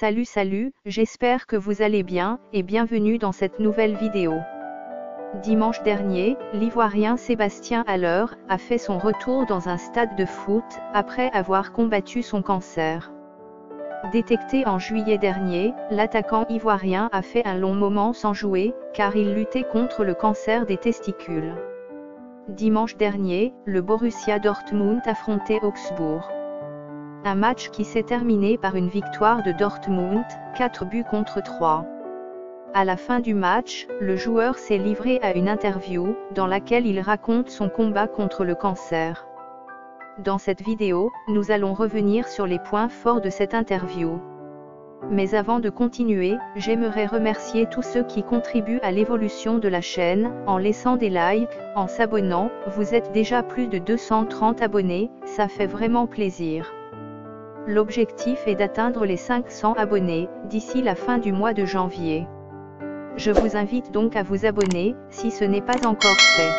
Salut salut, j'espère que vous allez bien, et bienvenue dans cette nouvelle vidéo. Dimanche dernier, l'Ivoirien Sébastien Haller a fait son retour dans un stade de foot, après avoir combattu son cancer. Détecté en juillet dernier, l'attaquant ivoirien a fait un long moment sans jouer, car il luttait contre le cancer des testicules. Dimanche dernier, le Borussia Dortmund affrontait Augsbourg. Un match qui s'est terminé par une victoire de Dortmund, 4 buts contre 3. À la fin du match, le joueur s'est livré à une interview, dans laquelle il raconte son combat contre le cancer. Dans cette vidéo, nous allons revenir sur les points forts de cette interview. Mais avant de continuer, j'aimerais remercier tous ceux qui contribuent à l'évolution de la chaîne, en laissant des likes, en s'abonnant, vous êtes déjà plus de 230 abonnés, ça fait vraiment plaisir. L'objectif est d'atteindre les 500 abonnés, d'ici la fin du mois de janvier. Je vous invite donc à vous abonner, si ce n'est pas encore fait.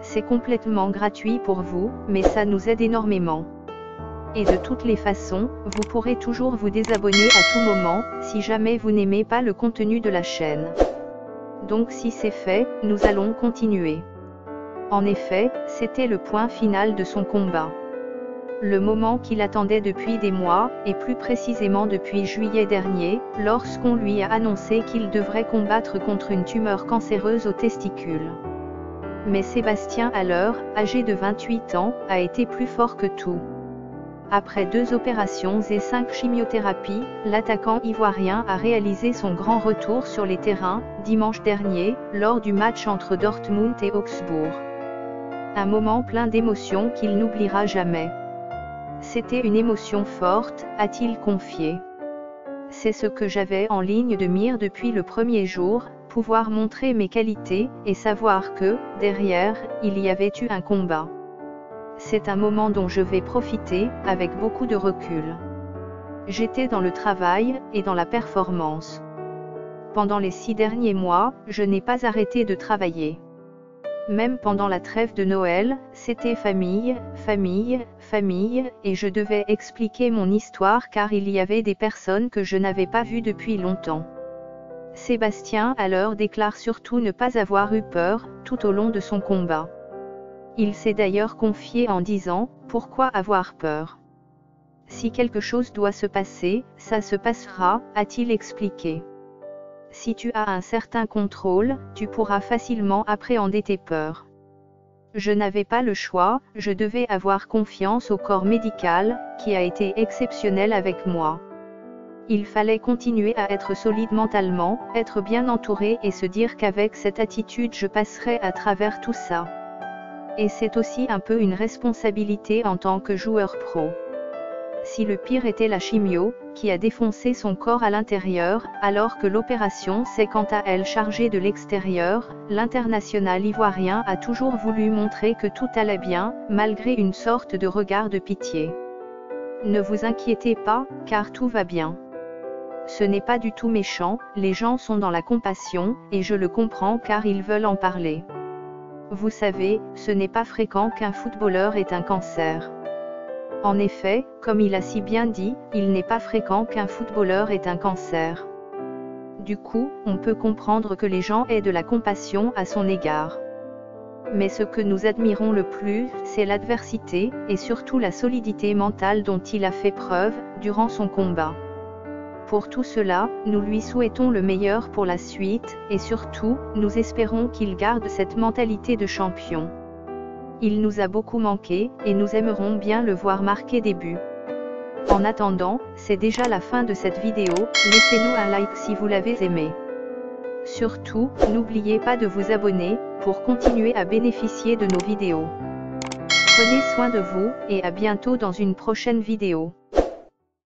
C'est complètement gratuit pour vous, mais ça nous aide énormément. Et de toutes les façons, vous pourrez toujours vous désabonner à tout moment, si jamais vous n'aimez pas le contenu de la chaîne. Donc si c'est fait, nous allons continuer. En effet, c'était le point final de son combat le moment qu'il attendait depuis des mois, et plus précisément depuis juillet dernier, lorsqu'on lui a annoncé qu'il devrait combattre contre une tumeur cancéreuse aux testicules. Mais Sébastien Haller, âgé de 28 ans, a été plus fort que tout. Après deux opérations et cinq chimiothérapies, l'attaquant ivoirien a réalisé son grand retour sur les terrains, dimanche dernier, lors du match entre Dortmund et Augsbourg. Un moment plein d'émotions qu'il n'oubliera jamais. C'était une émotion forte, a-t-il confié. C'est ce que j'avais en ligne de mire depuis le premier jour, pouvoir montrer mes qualités, et savoir que, derrière, il y avait eu un combat. C'est un moment dont je vais profiter, avec beaucoup de recul. J'étais dans le travail, et dans la performance. Pendant les six derniers mois, je n'ai pas arrêté de travailler. Même pendant la trêve de Noël, c'était famille, famille, famille, et je devais expliquer mon histoire car il y avait des personnes que je n'avais pas vues depuis longtemps. Sébastien alors déclare surtout ne pas avoir eu peur, tout au long de son combat. Il s'est d'ailleurs confié en disant, pourquoi avoir peur? Si quelque chose doit se passer, ça se passera, a-t-il expliqué. Si tu as un certain contrôle, tu pourras facilement appréhender tes peurs. Je n'avais pas le choix, je devais avoir confiance au corps médical, qui a été exceptionnel avec moi. Il fallait continuer à être solide mentalement, être bien entouré et se dire qu'avec cette attitude je passerai à travers tout ça. Et c'est aussi un peu une responsabilité en tant que joueur pro. Si le pire était la chimio, qui a défoncé son corps à l'intérieur, alors que l'opération s'est quant à elle chargée de l'extérieur, l'international ivoirien a toujours voulu montrer que tout allait bien, malgré une sorte de regard de pitié. Ne vous inquiétez pas, car tout va bien. Ce n'est pas du tout méchant, les gens sont dans la compassion, et je le comprends car ils veulent en parler. Vous savez, ce n'est pas fréquent qu'un footballeur ait un cancer. En effet, comme il a si bien dit, il n'est pas fréquent qu'un footballeur ait un cancer. Du coup, on peut comprendre que les gens aient de la compassion à son égard. Mais ce que nous admirons le plus, c'est l'adversité, et surtout la solidité mentale dont il a fait preuve, durant son combat. Pour tout cela, nous lui souhaitons le meilleur pour la suite, et surtout, nous espérons qu'il garde cette mentalité de champion. Il nous a beaucoup manqué, et nous aimerons bien le voir marquer des buts. En attendant, c'est déjà la fin de cette vidéo, laissez-nous un like si vous l'avez aimé. Surtout, n'oubliez pas de vous abonner, pour continuer à bénéficier de nos vidéos. Prenez soin de vous, et à bientôt dans une prochaine vidéo.